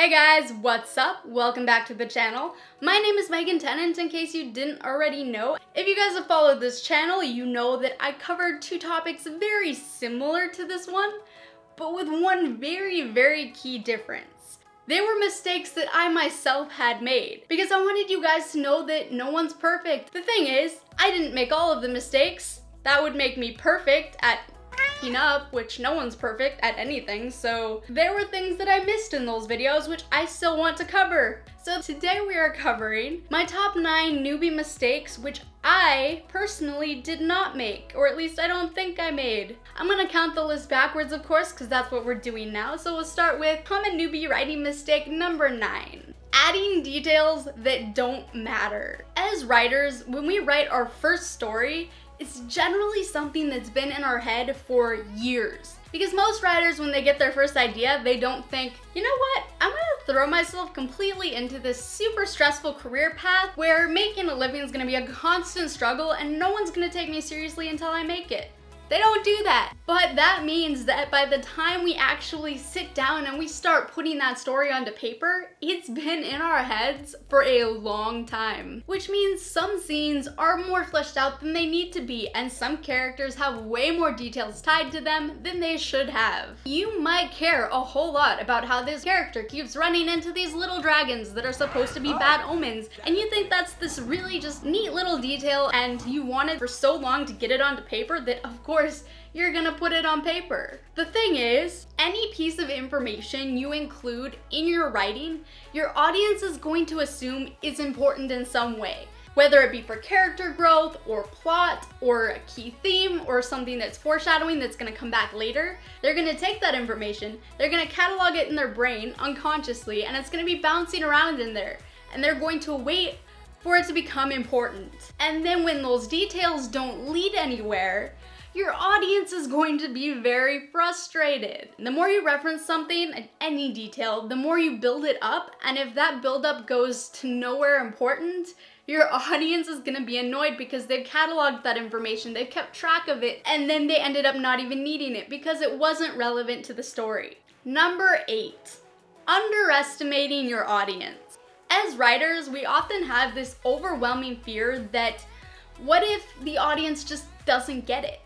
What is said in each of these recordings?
Hey guys, what's up? Welcome back to the channel. My name is Megan Tennant in case you didn't already know. If you guys have followed this channel, you know that I covered two topics very similar to this one, but with one very, very key difference. They were mistakes that I myself had made because I wanted you guys to know that no one's perfect. The thing is, I didn't make all of the mistakes. That would make me perfect at up, which no one's perfect at anything, so there were things that I missed in those videos, which I still want to cover. So today we are covering my top 9 newbie mistakes, which I personally did not make, or at least I don't think I made. I'm gonna count the list backwards, of course, because that's what we're doing now. So we'll start with common newbie writing mistake number 9 adding details that don't matter. As writers, when we write our first story, it's generally something that's been in our head for years. Because most writers, when they get their first idea, they don't think, you know what, I'm gonna throw myself completely into this super stressful career path where making a living is gonna be a constant struggle and no one's gonna take me seriously until I make it. They don't do that. But that means that by the time we actually sit down and we start putting that story onto paper, it's been in our heads for a long time. Which means some scenes are more fleshed out than they need to be, and some characters have way more details tied to them than they should have. You might care a whole lot about how this character keeps running into these little dragons that are supposed to be oh. bad omens, and you think that's this really just neat little detail, and you wanted for so long to get it onto paper that of course course, you're gonna put it on paper. The thing is, any piece of information you include in your writing, your audience is going to assume is important in some way. Whether it be for character growth or plot or a key theme or something that's foreshadowing that's gonna come back later, they're gonna take that information, they're gonna catalog it in their brain unconsciously, and it's gonna be bouncing around in there. And they're going to wait for it to become important. And then when those details don't lead anywhere, your audience is going to be very frustrated. The more you reference something in any detail, the more you build it up, and if that build up goes to nowhere important, your audience is gonna be annoyed because they've cataloged that information, they've kept track of it, and then they ended up not even needing it because it wasn't relevant to the story. Number eight, underestimating your audience. As writers, we often have this overwhelming fear that what if the audience just doesn't get it?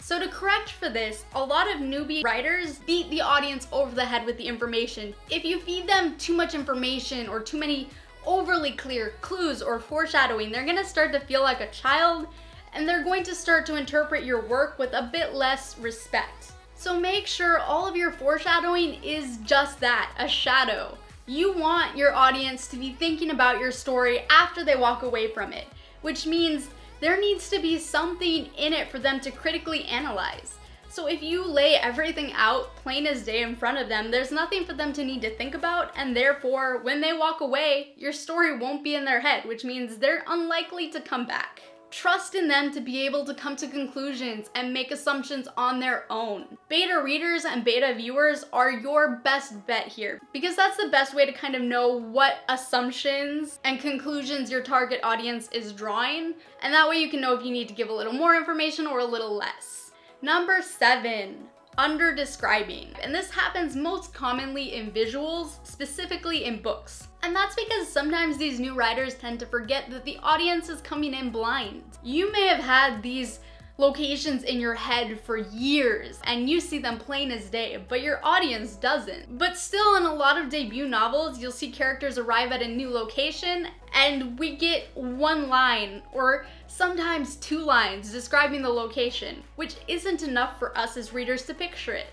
So to correct for this, a lot of newbie writers beat the audience over the head with the information. If you feed them too much information or too many overly clear clues or foreshadowing, they're gonna start to feel like a child and they're going to start to interpret your work with a bit less respect. So make sure all of your foreshadowing is just that, a shadow. You want your audience to be thinking about your story after they walk away from it, which means there needs to be something in it for them to critically analyze. So if you lay everything out plain as day in front of them, there's nothing for them to need to think about, and therefore, when they walk away, your story won't be in their head, which means they're unlikely to come back. Trust in them to be able to come to conclusions and make assumptions on their own. Beta readers and beta viewers are your best bet here because that's the best way to kind of know what assumptions and conclusions your target audience is drawing. And that way you can know if you need to give a little more information or a little less. Number seven, under describing. And this happens most commonly in visuals, specifically in books. And that's because sometimes these new writers tend to forget that the audience is coming in blind. You may have had these locations in your head for years and you see them plain as day, but your audience doesn't. But still, in a lot of debut novels, you'll see characters arrive at a new location and we get one line or sometimes two lines describing the location, which isn't enough for us as readers to picture it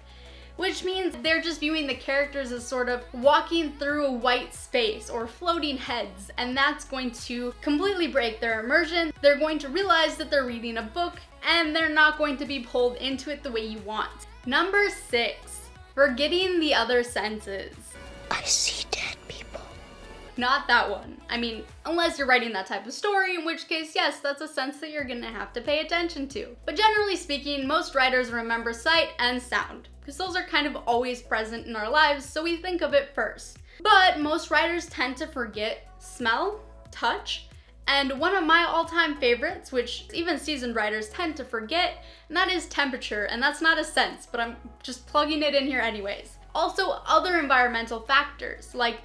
which means they're just viewing the characters as sort of walking through a white space or floating heads, and that's going to completely break their immersion. They're going to realize that they're reading a book and they're not going to be pulled into it the way you want. Number six, forgetting the other senses. I see dead people. Not that one. I mean, unless you're writing that type of story, in which case, yes, that's a sense that you're gonna have to pay attention to. But generally speaking, most writers remember sight and sound, because those are kind of always present in our lives, so we think of it first. But most writers tend to forget smell, touch, and one of my all-time favorites, which even seasoned writers tend to forget, and that is temperature, and that's not a sense, but I'm just plugging it in here anyways. Also, other environmental factors like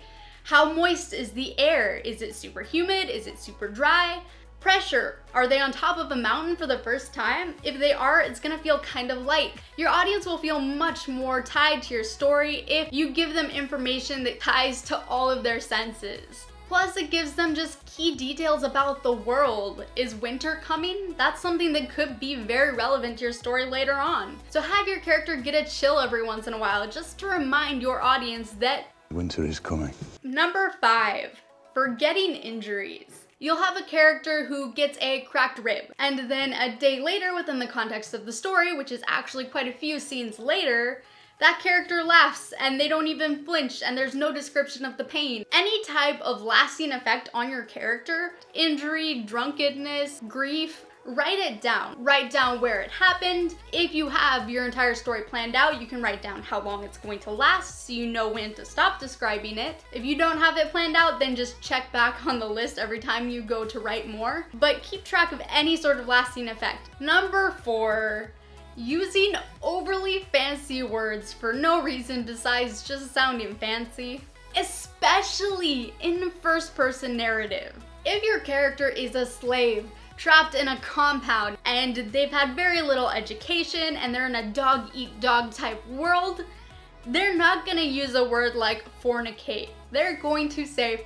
how moist is the air? Is it super humid? Is it super dry? Pressure. Are they on top of a mountain for the first time? If they are, it's gonna feel kind of light. Your audience will feel much more tied to your story if you give them information that ties to all of their senses. Plus, it gives them just key details about the world. Is winter coming? That's something that could be very relevant to your story later on. So have your character get a chill every once in a while just to remind your audience that winter is coming. Number five, forgetting injuries. You'll have a character who gets a cracked rib, and then a day later, within the context of the story, which is actually quite a few scenes later, that character laughs and they don't even flinch and there's no description of the pain. Any type of lasting effect on your character, injury, drunkenness, grief, write it down. Write down where it happened. If you have your entire story planned out, you can write down how long it's going to last so you know when to stop describing it. If you don't have it planned out, then just check back on the list every time you go to write more. But keep track of any sort of lasting effect. Number four, using overly fancy words for no reason besides just sounding fancy, especially in first person narrative. If your character is a slave, trapped in a compound, and they've had very little education and they're in a dog eat dog type world, they're not gonna use a word like fornicate. They're going to say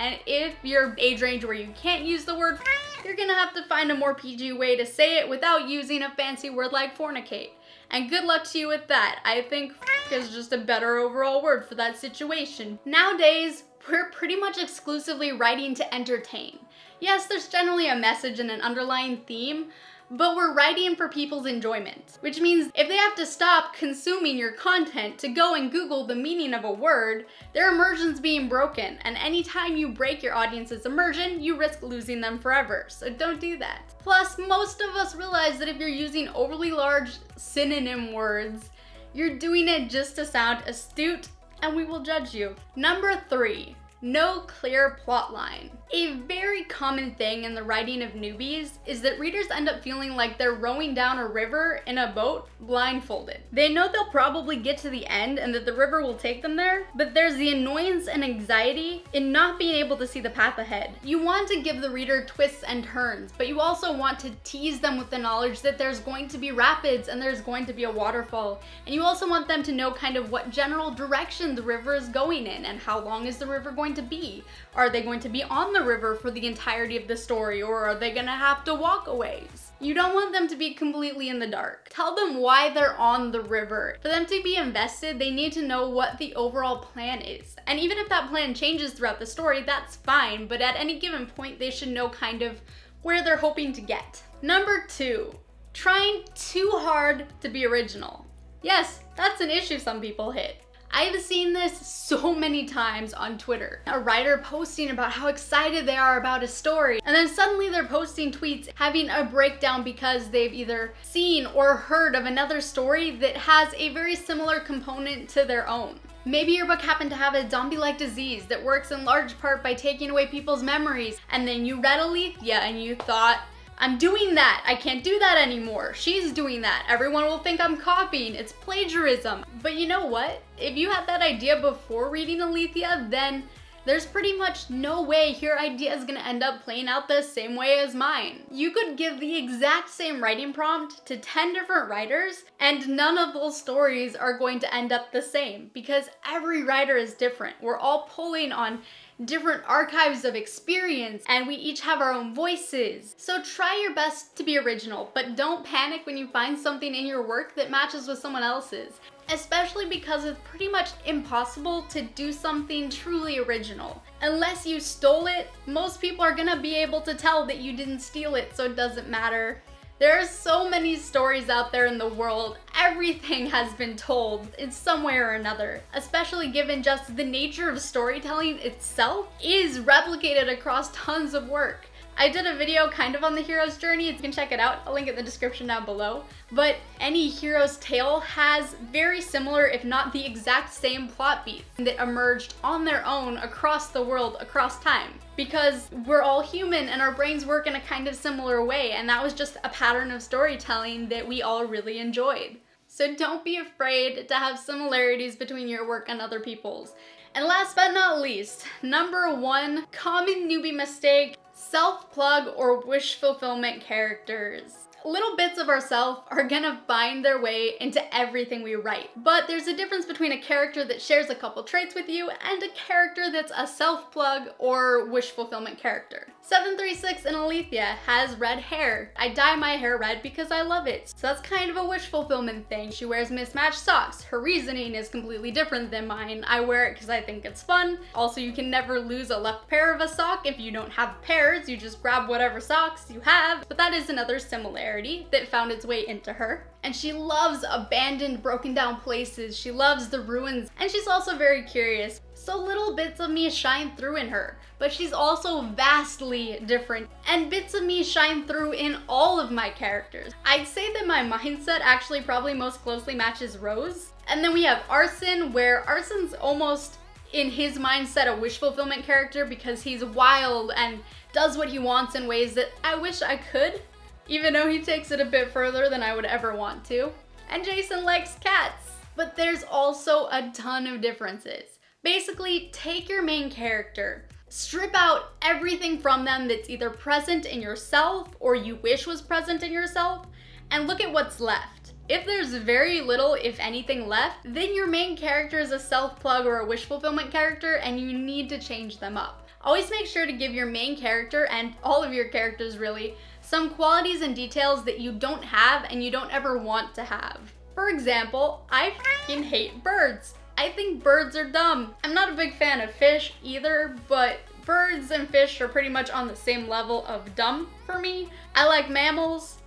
and if you're age range where you can't use the word you're gonna have to find a more PG way to say it without using a fancy word like fornicate. And good luck to you with that. I think is just a better overall word for that situation. Nowadays, we're pretty much exclusively writing to entertain. Yes, there's generally a message and an underlying theme, but we're writing for people's enjoyment. Which means if they have to stop consuming your content to go and Google the meaning of a word, their immersion's being broken. And anytime you break your audience's immersion, you risk losing them forever. So don't do that. Plus, most of us realize that if you're using overly large synonym words, you're doing it just to sound astute and we will judge you. Number three, no clear plot line. A very common thing in the writing of newbies is that readers end up feeling like they're rowing down a river in a boat blindfolded. They know they'll probably get to the end and that the river will take them there, but there's the annoyance and anxiety in not being able to see the path ahead. You want to give the reader twists and turns, but you also want to tease them with the knowledge that there's going to be rapids and there's going to be a waterfall. And you also want them to know kind of what general direction the river is going in and how long is the river going to be. Are they going to be on the river for the entirety of the story or are they gonna have to walk a ways? You don't want them to be completely in the dark. Tell them why they're on the river. For them to be invested, they need to know what the overall plan is. And even if that plan changes throughout the story, that's fine, but at any given point, they should know kind of where they're hoping to get. Number two, trying too hard to be original. Yes, that's an issue some people hit. I've seen this so many times on Twitter. A writer posting about how excited they are about a story, and then suddenly they're posting tweets having a breakdown because they've either seen or heard of another story that has a very similar component to their own. Maybe your book happened to have a zombie-like disease that works in large part by taking away people's memories, and then you read Aletheia and you thought, I'm doing that. I can't do that anymore. She's doing that. Everyone will think I'm copying. It's plagiarism. But you know what? If you had that idea before reading Aletheia, then there's pretty much no way your idea is gonna end up playing out the same way as mine. You could give the exact same writing prompt to 10 different writers and none of those stories are going to end up the same because every writer is different. We're all pulling on different archives of experience and we each have our own voices. So try your best to be original, but don't panic when you find something in your work that matches with someone else's especially because it's pretty much impossible to do something truly original. Unless you stole it, most people are gonna be able to tell that you didn't steal it, so it doesn't matter. There are so many stories out there in the world. Everything has been told in some way or another, especially given just the nature of storytelling itself is replicated across tons of work. I did a video kind of on the hero's journey. You can check it out. I'll link it in the description down below. But any hero's tale has very similar, if not the exact same plot beats that emerged on their own across the world, across time. Because we're all human and our brains work in a kind of similar way. And that was just a pattern of storytelling that we all really enjoyed. so don't be afraid to have similarities between your work and other people's. And last but not least, number one common newbie mistake, self-plug or wish fulfillment characters little bits of ourselves are gonna find their way into everything we write. But there's a difference between a character that shares a couple traits with you and a character that's a self-plug or wish fulfillment character. 736 in Aletheia has red hair. I dye my hair red because I love it. So that's kind of a wish fulfillment thing. She wears mismatched socks. Her reasoning is completely different than mine. I wear it because I think it's fun. Also, you can never lose a left pair of a sock if you don't have pairs. You just grab whatever socks you have. But that is another similarity that found its way into her. And she loves abandoned, broken down places. She loves the ruins. And she's also very curious. So little bits of me shine through in her but she's also vastly different. And bits of me shine through in all of my characters. I'd say that my mindset actually probably most closely matches Rose. And then we have Arsene, where Arsene's almost in his mindset a wish fulfillment character because he's wild and does what he wants in ways that I wish I could, even though he takes it a bit further than I would ever want to. And Jason likes cats. But there's also a ton of differences. Basically, take your main character, Strip out everything from them that's either present in yourself or you wish was present in yourself and look at what's left. If there's very little, if anything left, then your main character is a self-plug or a wish fulfillment character and you need to change them up. Always make sure to give your main character, and all of your characters really, some qualities and details that you don't have and you don't ever want to have. For example, I fucking hate birds. I think birds are dumb. I'm not a big fan of fish either, but birds and fish are pretty much on the same level of dumb for me. I like mammals,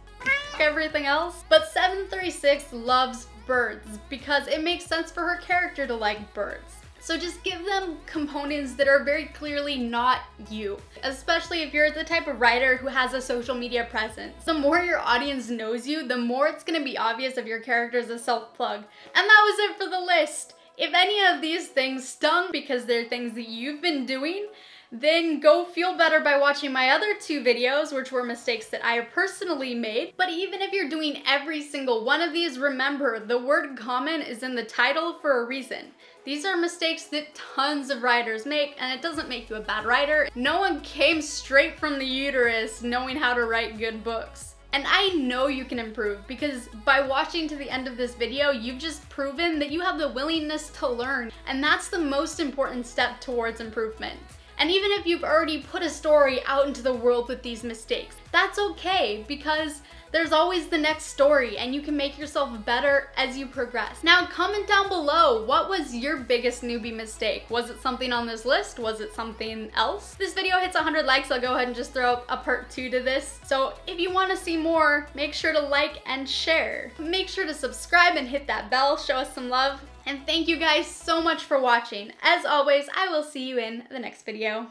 everything else. But 736 loves birds because it makes sense for her character to like birds. So just give them components that are very clearly not you, especially if you're the type of writer who has a social media presence. The more your audience knows you, the more it's gonna be obvious if your character is a self-plug. And that was it for the list. If any of these things stung because they're things that you've been doing, then go feel better by watching my other two videos, which were mistakes that I personally made. But even if you're doing every single one of these, remember the word common is in the title for a reason. These are mistakes that tons of writers make, and it doesn't make you a bad writer. No one came straight from the uterus knowing how to write good books. And I know you can improve because by watching to the end of this video, you've just proven that you have the willingness to learn. And that's the most important step towards improvement. And even if you've already put a story out into the world with these mistakes, that's okay because there's always the next story and you can make yourself better as you progress. Now comment down below, what was your biggest newbie mistake? Was it something on this list? Was it something else? This video hits 100 likes, I'll go ahead and just throw up a part two to this. So if you wanna see more, make sure to like and share. Make sure to subscribe and hit that bell, show us some love. And thank you guys so much for watching. As always, I will see you in the next video.